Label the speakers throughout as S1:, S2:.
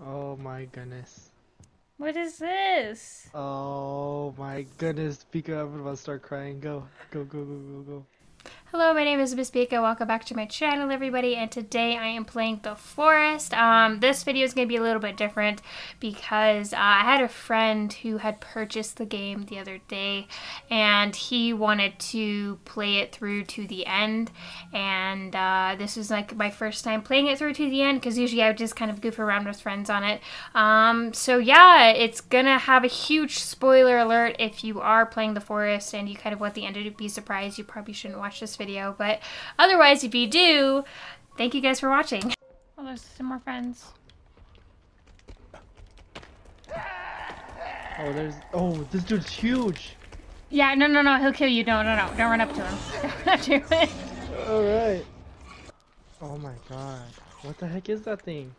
S1: Oh my goodness.
S2: What is this?
S1: Oh my goodness. Pika, I'm about to start crying. Go. Go, go, go, go, go.
S2: Hello, my name is Miss Beeka. Welcome back to my channel, everybody. And today I am playing The Forest. Um, this video is going to be a little bit different because uh, I had a friend who had purchased the game the other day and he wanted to play it through to the end. And uh, this was like my first time playing it through to the end because usually I would just kind of goof around with friends on it. Um, so yeah, it's going to have a huge spoiler alert if you are playing The Forest and you kind of want the end to be surprised. You probably shouldn't watch this video, but otherwise, if you do, thank you guys for watching. Oh, there's some more friends.
S1: Oh, there's. Oh, this dude's huge.
S2: Yeah, no, no, no, he'll kill you. No, no, no, don't run up to him. Don't run up to him.
S1: Alright. Oh my god. What the heck is that thing?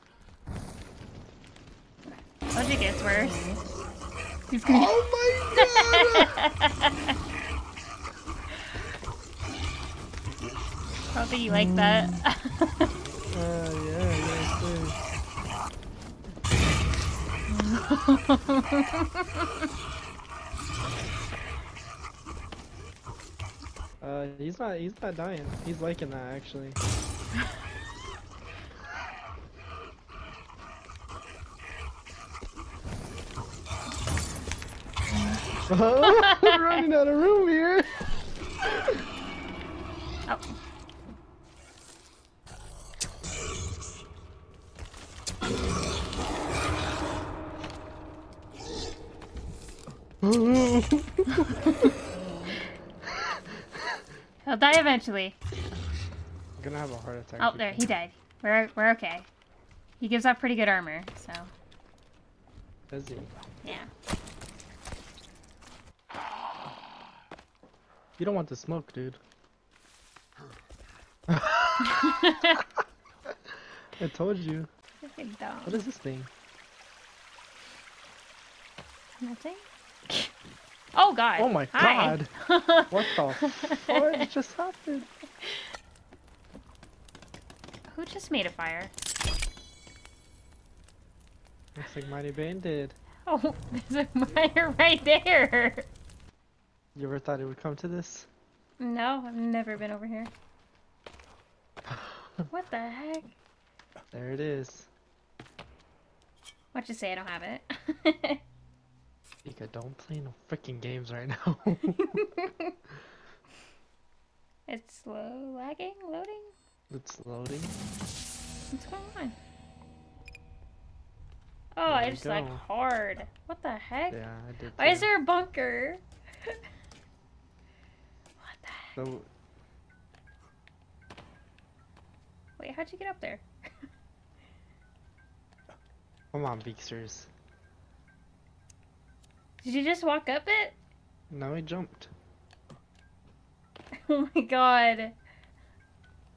S2: Told you it gets worse. Oh He's gonna.
S1: Oh my god!
S2: I don't think you like that.
S1: uh, yeah, yeah, Uh, he's not, he's not dying. He's liking that, actually. oh, I'm running out of room here!
S2: oh. Die eventually.
S1: I'm gonna have a heart attack.
S2: Oh, there, he died. We're, we're okay. He gives off pretty good armor, so.
S1: Does he?
S2: Yeah.
S1: You don't want the smoke, dude. I told you. What is this thing?
S2: Nothing? Oh god.
S1: Oh my
S2: Hi.
S1: god. what the What just happened?
S2: Who just made a fire?
S1: Looks like Mighty Bane did.
S2: Oh, there's a fire right there.
S1: You ever thought it would come to this?
S2: No, I've never been over here. What the heck?
S1: There it is.
S2: Watch you say I don't have it.
S1: Ika, don't play no freaking games right now.
S2: it's slow lagging, loading.
S1: it's loading.
S2: What's going on? Oh,
S1: There
S2: I just like hard. What the heck?
S1: Yeah, I did.
S2: Why is there a bunker? what the heck?
S1: So,
S2: Wait, how'd you get up there?
S1: come on, Beaksters.
S2: Did you just walk up it?
S1: No, I jumped.
S2: Oh my god.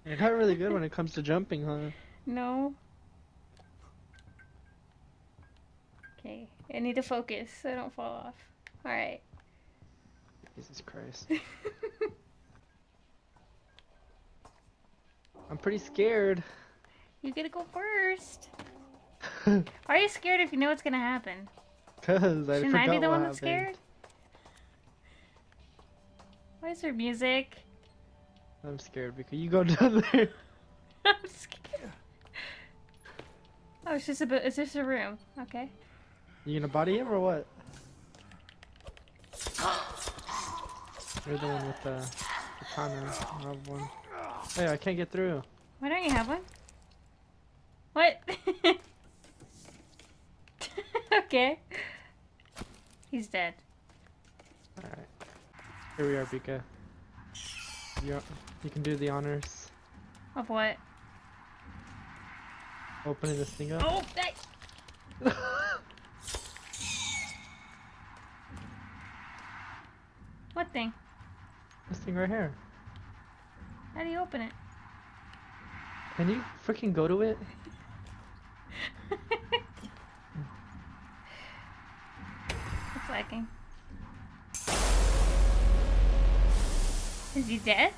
S1: You're not really good when it comes to jumping, huh?
S2: No. Okay, I need to focus so I don't fall off. Alright.
S1: Jesus Christ. I'm pretty scared.
S2: You gotta go first. Are you scared if you know what's gonna happen?
S1: Cause I
S2: Shouldn't
S1: forgot
S2: I be the one that's
S1: happened.
S2: scared? Why is there music?
S1: I'm scared because you go down there.
S2: I'm scared. Oh, it's just a bit. It's just a room. Okay.
S1: You gonna body him or what? You're the one with the katana. I have one. Hey, I can't get through.
S2: Why don't you have one? What? okay. He's dead.
S1: Alright. Here we are, Beeka. You, you can do the honors.
S2: Of what?
S1: Opening this thing up.
S2: Oh, that. What thing?
S1: this thing right here.
S2: How do you open it?
S1: Can you freaking go to it?
S2: Lagging. Is he dead?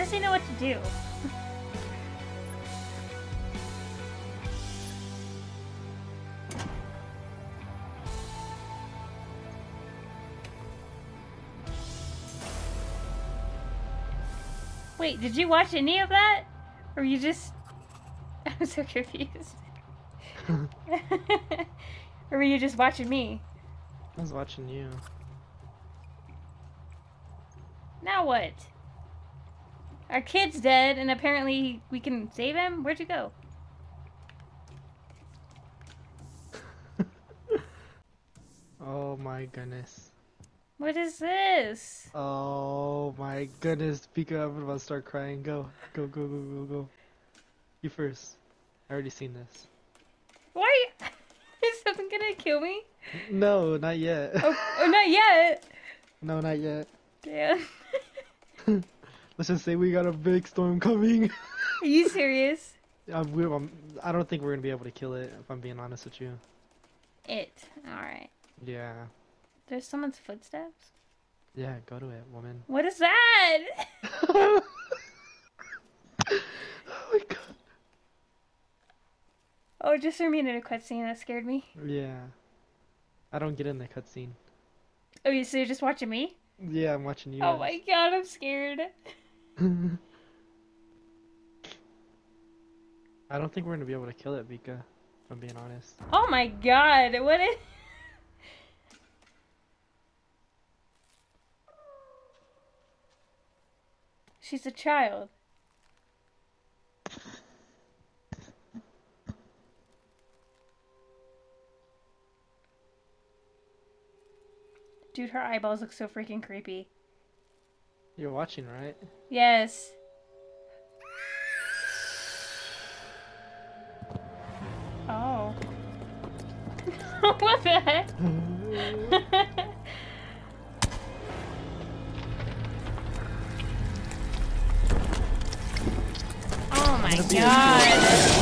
S2: How does he know what to do? Wait, did you watch any of that? Or you just. I'm so confused. or were you just watching me?
S1: I was watching you.
S2: Now what? Our kid's dead, and apparently we can save him? Where'd you go?
S1: Oh my goodness.
S2: What is this?
S1: Oh my goodness, Pika, I'm about to start crying. Go, go, go, go, go, go. You first. I already seen this.
S2: Why? Is something gonna kill me?
S1: No, not yet.
S2: Oh, oh not yet.
S1: no, not yet.
S2: Damn.
S1: Let's just say we got a big storm coming.
S2: Are you serious?
S1: I'm, we're, I'm, I don't think we're gonna be able to kill it, if I'm being honest with you.
S2: It. Alright.
S1: Yeah.
S2: There's someone's footsteps?
S1: Yeah, go to it, woman.
S2: What is that?
S1: oh my god.
S2: Oh, just threw me into a cutscene. That scared me.
S1: Yeah. I don't get in the cutscene.
S2: Oh, you so you're just watching me?
S1: Yeah, I'm watching you.
S2: Oh my god, I'm scared.
S1: I don't think we're gonna be able to kill it, Vika. If I'm being honest.
S2: Oh my god, what is... She's a child. Dude, her eyeballs look so freaking creepy.
S1: You're watching, right?
S2: Yes. Oh. what the heck? oh my
S1: gonna
S2: god.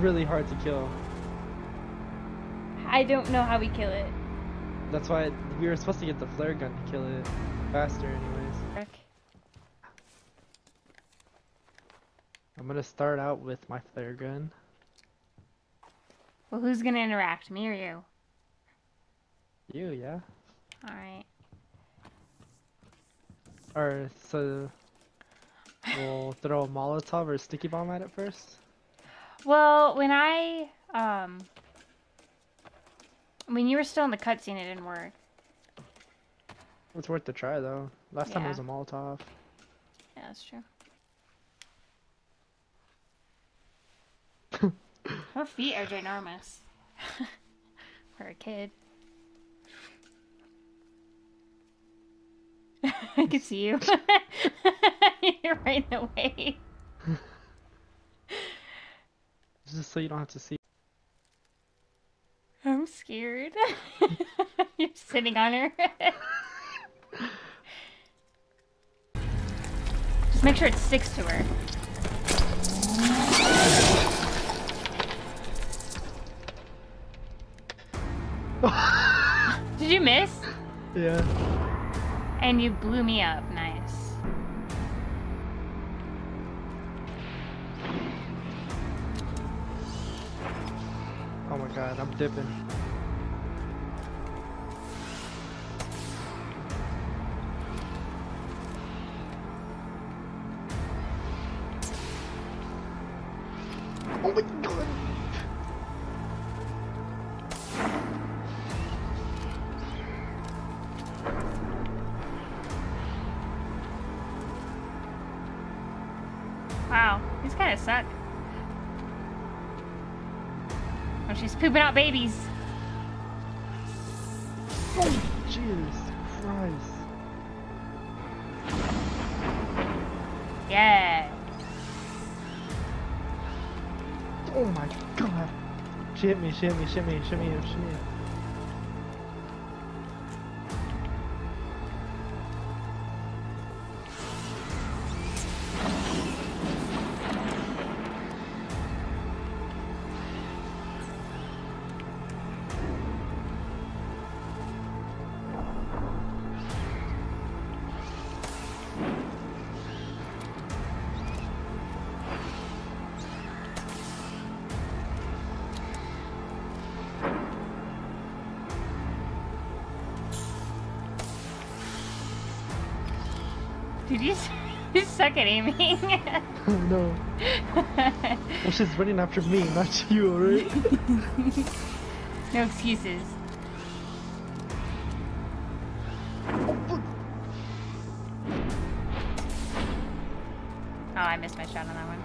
S1: Really hard to kill.
S2: I don't know how we kill it.
S1: That's why we were supposed to get the flare gun to kill it faster, anyways.
S2: Frick.
S1: I'm gonna start out with my flare gun.
S2: Well, who's gonna interact, me or you?
S1: You, yeah.
S2: Alright.
S1: Or so we'll throw a Molotov or a sticky bomb at it first.
S2: Well, when I, um, when you were still in the cutscene, it didn't work.
S1: It's worth the try though. Last time it was a Molotov.
S2: Yeah, that's true. Her feet are ginormous. For a kid. I can see you. You're right in the way.
S1: Just so you don't have to see.
S2: I'm scared. You're sitting on her. Just make sure it sticks to her. Did you miss?
S1: Yeah.
S2: And you blew me up.
S1: God, I'm dipping. Oh my god!
S2: Wow, these kind of suck. Pooping out babies.
S1: Oh, Jesus Christ.
S2: Yeah.
S1: Oh my god. She hit me, she hit
S2: Dude, you, you suck at aiming.
S1: Oh no. Well, she's running after me, not you, alright?
S2: no excuses. Oh, I missed my shot on that one.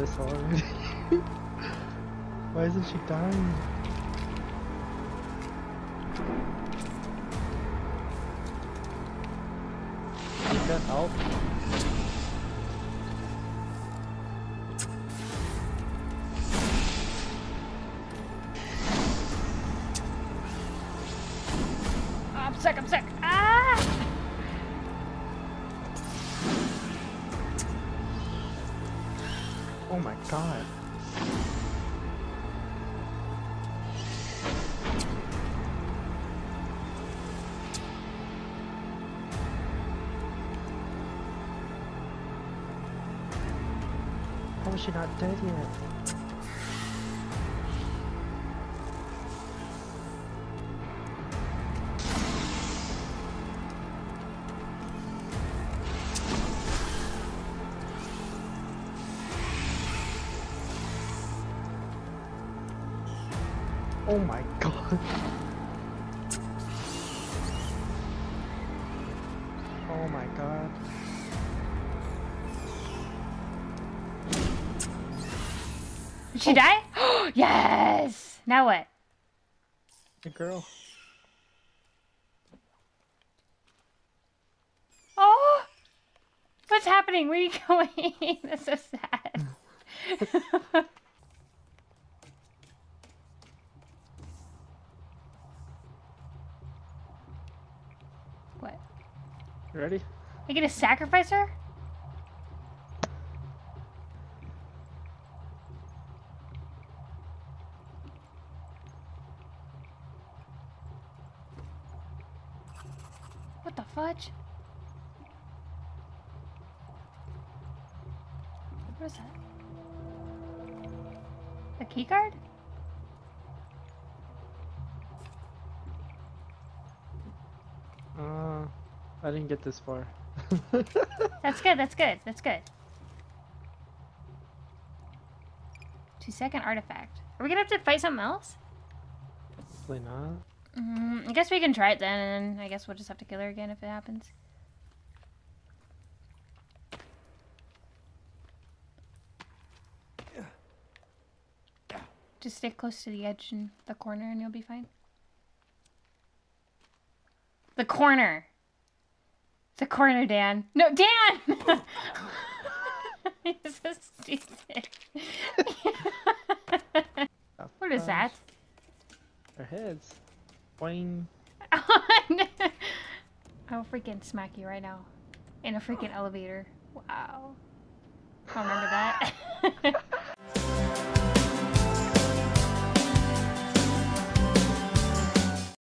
S1: This already? Why isn't she dying? That help? How is she not dead yet? Oh my god. Oh my god.
S2: Did she die? yes! Now what?
S1: The girl.
S2: Oh! What's happening? Where are you going? That's so sad. what?
S1: You ready?
S2: You gonna sacrifice her?
S1: I didn't get this far.
S2: that's good, that's good, that's good. Two second artifact. Are we gonna have to fight something else?
S1: Probably not.
S2: Mm, I guess we can try it then, and I guess we'll just have to kill her again if it happens. Just stay close to the edge and the corner and you'll be fine. The corner! The corner, Dan. No, Dan. You're so stupid. what is that?
S1: Our heads. Boing.
S2: I'll freaking smack you right now. In a freaking elevator. Wow. I remember that.